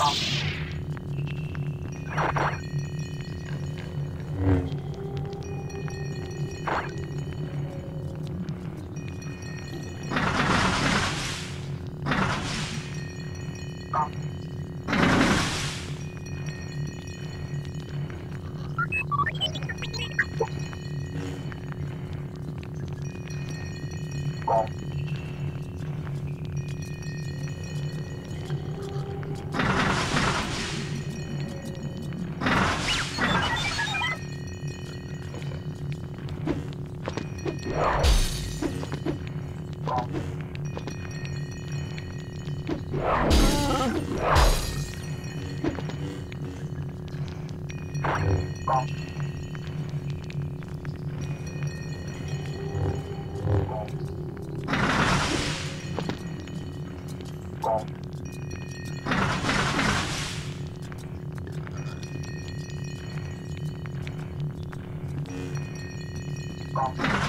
Thank Thank you.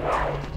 Wow.